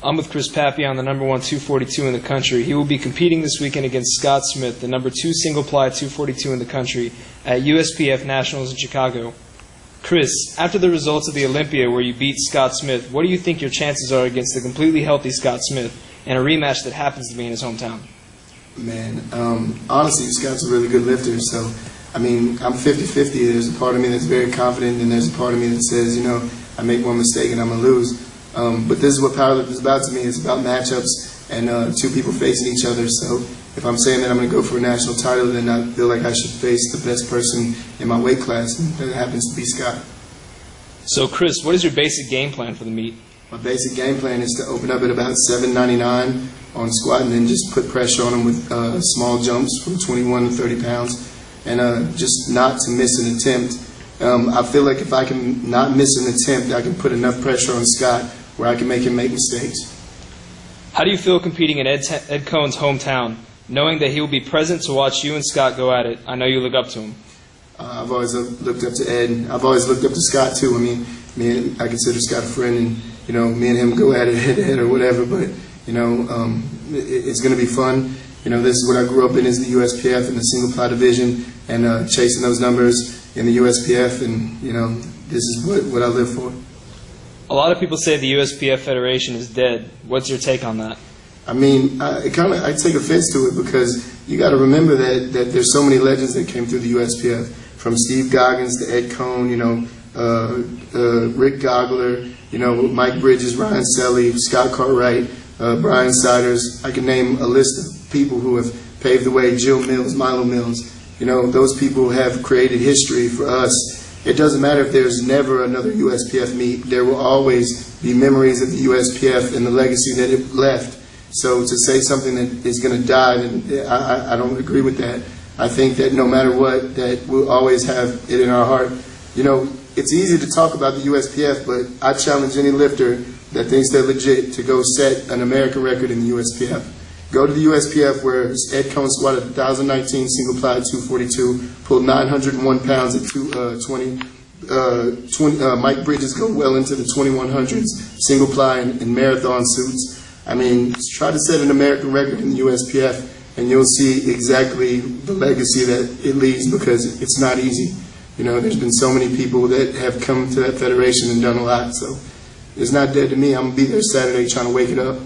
I'm with Chris Papillon, the number one 242 in the country. He will be competing this weekend against Scott Smith, the number two single ply 242 in the country, at USPF Nationals in Chicago. Chris, after the results of the Olympia where you beat Scott Smith, what do you think your chances are against the completely healthy Scott Smith in a rematch that happens to be in his hometown? Man, um, honestly, Scott's a really good lifter. So, I mean, I'm 50-50. There's a part of me that's very confident, and there's a part of me that says, you know, I make one mistake and I'm gonna lose. Um, but this is what powerlifting is about to me. It's about matchups and uh, two people facing each other. So, if I'm saying that I'm gonna go for a national title, then I feel like I should face the best person in my weight class, and that happens to be Scott. So, Chris, what is your basic game plan for the meet? My basic game plan is to open up at about 799 on squat and then just put pressure on them with uh, small jumps from 21 to 30 pounds and uh, just not to miss an attempt. Um, I feel like if I can not miss an attempt, I can put enough pressure on Scott where I can make him make mistakes. How do you feel competing in Ed, Ed Coan's hometown, knowing that he will be present to watch you and Scott go at it? I know you look up to him. Uh, I've always looked up to Ed. I've always looked up to Scott too. I mean, me and, I consider Scott a friend, and you know, me and him go at it head to head or whatever. But you know, um, it, it's going to be fun. You know, this is what I grew up in is the USPF in the single ply division, and uh, chasing those numbers in the USPF, and you know, this is what, what I live for. A lot of people say the USPF Federation is dead. What's your take on that? I mean, I kind of I take offense to it because you got to remember that that there's so many legends that came through the USPF, from Steve Goggins to Ed Coan, you know, uh, uh, Rick Gaugler, you know, Mike Bridges, Ryan Selly, Scott Cartwright, uh, Brian Siders. I can name a list of people who have paved the way. Jill Mills, Milo Mills. You know, those people have created history for us. It doesn't matter if there's never another USPF meet. There will always be memories of the USPF and the legacy that it left. So to say something that is going to die, I, I don't agree with that. I think that no matter what, that we'll always have it in our heart. You know, it's easy to talk about the USPF, but I challenge any lifter that thinks they're legit to go set an American record in the USPF. Go to the USPF where Ed Coan squatted 1,019 single ply 242, pulled 901 pounds at 220. Uh, 20, uh, Mike Bridges go well into the 2100s, single ply and, and marathon suits. I mean, try to set an American record in the USPF and you'll see exactly the legacy that it leaves because it's not easy. You know, there's been so many people that have come to that federation and done a lot. So it's not dead to me. I'm going to be there Saturday trying to wake it up.